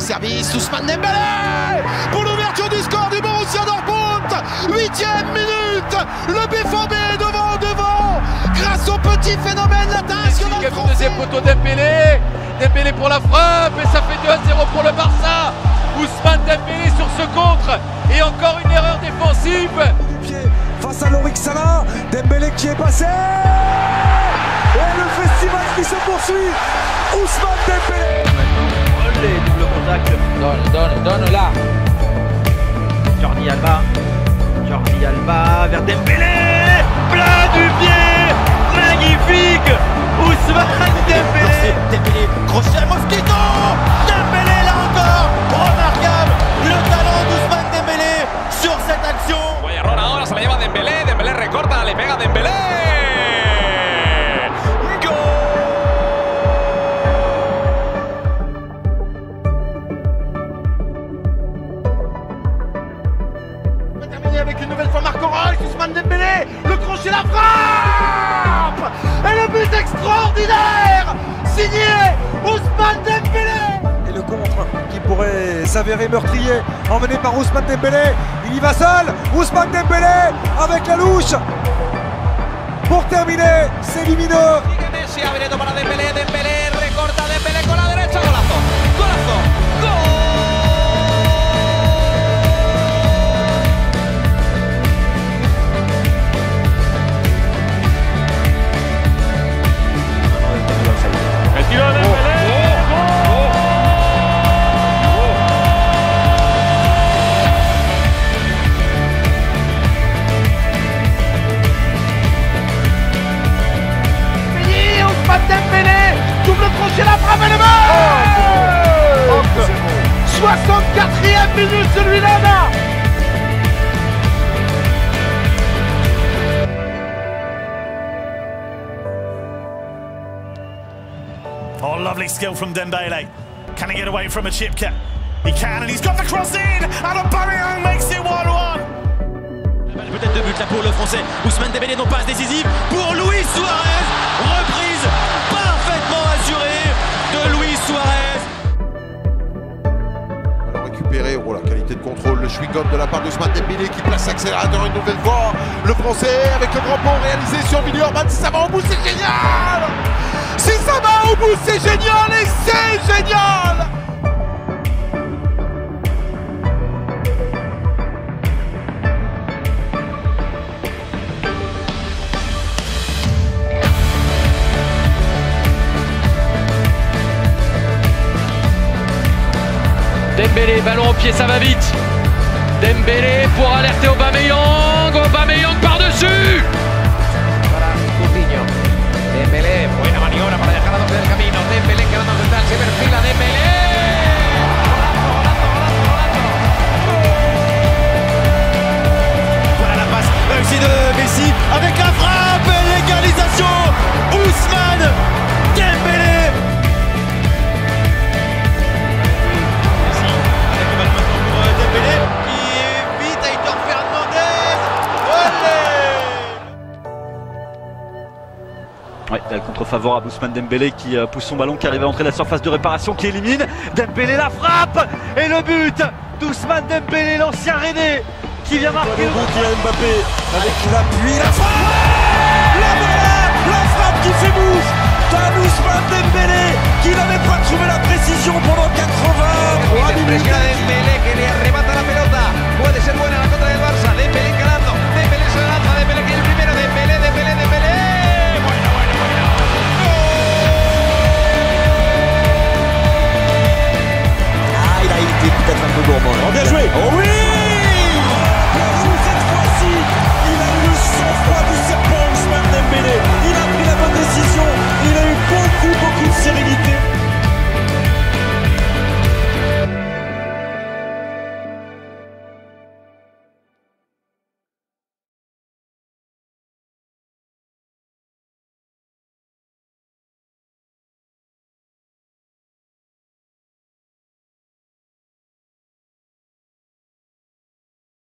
le service, Ousmane Dembélé pour l'ouverture du score du Borussia Dortmund. Huitième minute, le BFB devant, devant, grâce au petit phénomène international Deuxième français. deuxième poteau Dembélé. Dembélé pour la frappe et ça fait 2 à 0 pour le Barça. Ousmane Dembélé sur ce contre et encore une erreur défensive. pied face à Lorik Salah. Dembélé qui est passé. Et le festival qui se poursuit. Ousmane Dembélé. Olé, double contact. Donne, donne, donne là. Jordi Alba. Jordi Alba vers Dembélé. Plein du pied. Magnifique. Ousmane. Dembélé. Avec une nouvelle fois Marco Reus, Ousmane Dembélé, le crochet, la frappe Et le but extraordinaire signé Ousmane Dembélé Et le contre qui pourrait s'avérer meurtrier. Emmené par Ousmane Dembélé. Il y va seul. Ousmane Dembélé avec la louche. Pour terminer, c'est lumineux. 64e minute celui-là là Oh, lovely skill from Dembele. Can he get away from a chip kick? He can, and he's got the cross in, and Aubameyang makes it 1-1. Peut-être deux buts là pour le français. Ousmane Dembélé non passe décisive pour Luis Suarez. Reprise oh la qualité de contrôle, le chewing-gum de la part d'Ousmane Dembélé qui place l'accélérateur une nouvelle fois. Le français avec le grand pont réalisé sur Milieu Orban, si ça va au bout c'est génial! Si ça va au bout c'est génial et c'est génial Dembélé, ballon au pied, ça va vite. Dembélé pour alerter Aubameyang. Aubameyang par-dessus. Para Coutinho. Dembélé, buena favorable Ousmane Dembélé qui euh, pousse son ballon, qui arrive à entrer la surface de réparation, qui élimine. Dembélé la frappe et le but d'Ousmane Dembélé, l'ancien René, qui vient marquer. Le a Mbappé avec l'appui, la frappe La frappe qui fait mouche d'un Ousmane Dembélé qui n'avait pas trouvé la précision pendant 80